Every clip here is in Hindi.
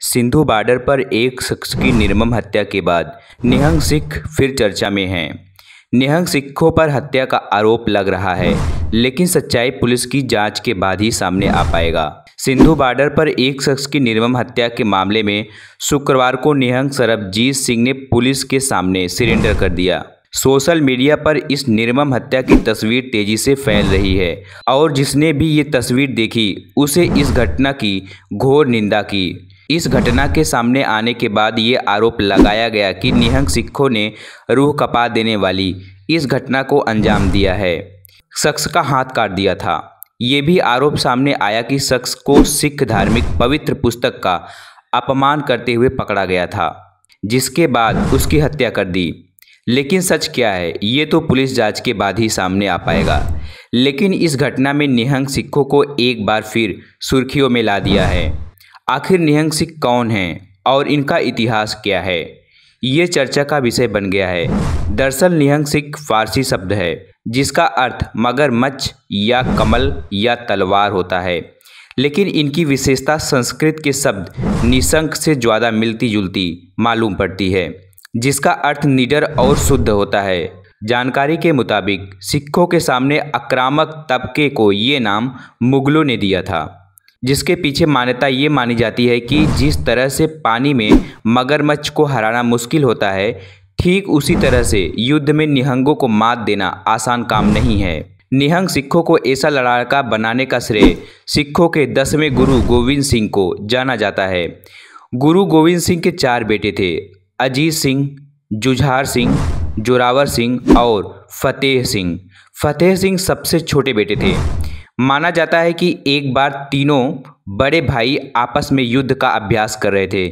सिंधु बॉर्डर पर एक शख्स की निर्मम हत्या के बाद निहंग सिख फिर चर्चा में हैं। निहंग सिखों पर हत्या का आरोप लग रहा है, लेकिन सच्चाई पुलिस की जाँच के बाद ही सामने आ पाएगा। सिंधु बॉर्डर पर एक शख्स की निर्मम हत्या के मामले में शुक्रवार को निहंग सरबजीत सिंह ने पुलिस के सामने सरेंडर कर दिया। सोशल मीडिया पर इस निर्मम हत्या की तस्वीर तेज़ी से फैल रही है, और जिसने भी ये तस्वीर देखी, उसे इस घटना की घोर निंदा की। इस घटना के सामने आने के बाद ये आरोप लगाया गया कि निहंग सिखों ने रूह कपा देने वाली इस घटना को अंजाम दिया है। शख्स का हाथ काट दिया था। ये भी आरोप सामने आया कि शख्स को सिख धार्मिक पवित्र पुस्तक का अपमान करते हुए पकड़ा गया था, जिसके बाद उसकी हत्या कर दी। लेकिन सच क्या है, ये तो पुलिस जाँच के बाद ही सामने आ पाएगा। लेकिन इस घटना में निहंग सिखों को एक बार फिर सुर्खियों में ला दिया है। आखिर निहंग सिख कौन हैं और इनका इतिहास क्या है? ये चर्चा का विषय बन गया है। दरअसल निहंग सिख फारसी शब्द है, जिसका अर्थ मगरमच्छ या कमल या तलवार होता है। लेकिन इनकी विशेषता संस्कृत के शब्द निशंक से ज़्यादा मिलती जुलती मालूम पड़ती है, जिसका अर्थ निडर और शुद्ध होता है। जानकारी के मुताबिक सिखों के सामने आक्रामक तबके को ये नाम मुगलों ने दिया था। जिसके पीछे मान्यता ये मानी जाती है कि जिस तरह से पानी में मगरमच्छ को हराना मुश्किल होता है, ठीक उसी तरह से युद्ध में निहंगों को मात देना आसान काम नहीं है। निहंग सिखों को ऐसा लड़ाका बनाने का श्रेय सिखों के दसवें गुरु गोविंद सिंह को जाना जाता है। गुरु गोविंद सिंह के चार बेटे थे, अजीत सिंह, जुझार सिंह, जोरावर सिंह और फतेह सिंह। फतेह सिंह सबसे छोटे बेटे थे। माना जाता है कि एक बार तीनों बड़े भाई आपस में युद्ध का अभ्यास कर रहे थे।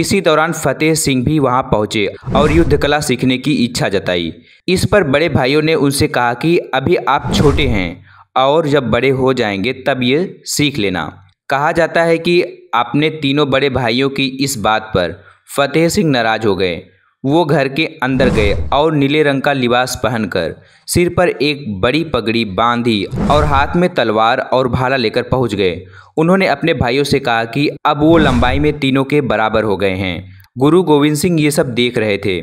इसी दौरान फतेह सिंह भी वहाँ पहुँचे और युद्ध कला सीखने की इच्छा जताई। इस पर बड़े भाइयों ने उनसे कहा कि अभी आप छोटे हैं और जब बड़े हो जाएँगे तब ये सीख लेना। कहा जाता है कि अपने तीनों बड़े भाइयों की इस बात पर फतेह सिंह नाराज़ हो गए। वो घर के अंदर गए और नीले रंग का लिबास पहनकर सिर पर एक बड़ी पगड़ी बांधी और हाथ में तलवार और भाला लेकर पहुँच गए। उन्होंने अपने भाइयों से कहा कि अब वो लंबाई में तीनों के बराबर हो गए हैं। गुरु गोविंद सिंह ये सब देख रहे थे।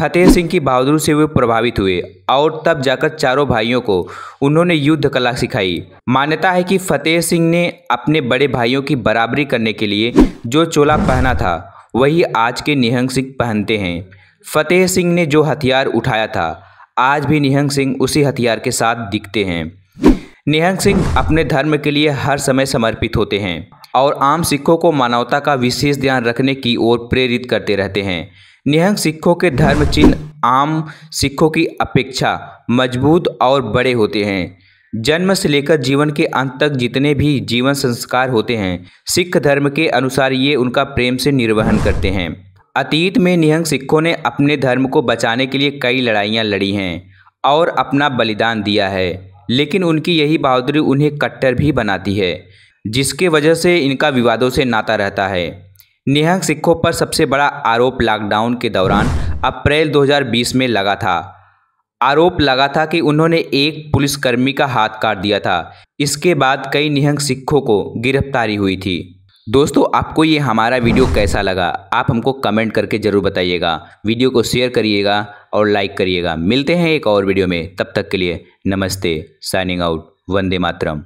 फतेह सिंह की बहादुरी से वे प्रभावित हुए और तब जाकर चारों भाइयों को उन्होंने युद्ध कला सिखाई। मान्यता है कि फतेह सिंह ने अपने बड़े भाइयों की बराबरी करने के लिए जो चोला पहना था वही आज के निहंग सिंह पहनते हैं। फतेह सिंह ने जो हथियार उठाया था, आज भी निहंग सिंह उसी हथियार के साथ दिखते हैं। निहंग सिंह अपने धर्म के लिए हर समय समर्पित होते हैं और आम सिखों को मानवता का विशेष ध्यान रखने की ओर प्रेरित करते रहते हैं। निहंग सिखों के धर्म चिन्ह आम सिखों की अपेक्षा मज़बूत और बड़े होते हैं। जन्म से लेकर जीवन के अंत तक जितने भी जीवन संस्कार होते हैं, सिख धर्म के अनुसार ये उनका प्रेम से निर्वहन करते हैं। अतीत में निहंग सिखों ने अपने धर्म को बचाने के लिए कई लड़ाइयाँ लड़ी हैं और अपना बलिदान दिया है, लेकिन उनकी यही बहादुरी उन्हें कट्टर भी बनाती है, जिसके वजह से इनका विवादों से नाता रहता है। निहंग सिखों पर सबसे बड़ा आरोप लॉकडाउन के दौरान अप्रैल 2020 में लगा था। आरोप लगा था कि उन्होंने एक पुलिसकर्मी का हाथ काट दिया था। इसके बाद कई निहंग सिखों को गिरफ्तारी हुई थी। दोस्तों, आपको ये हमारा वीडियो कैसा लगा? आप हमको कमेंट करके ज़रूर बताइएगा। वीडियो को शेयर करिएगा और लाइक करिएगा। मिलते हैं एक और वीडियो में। तब तक के लिए नमस्ते। Signing out. वंदे मातरम।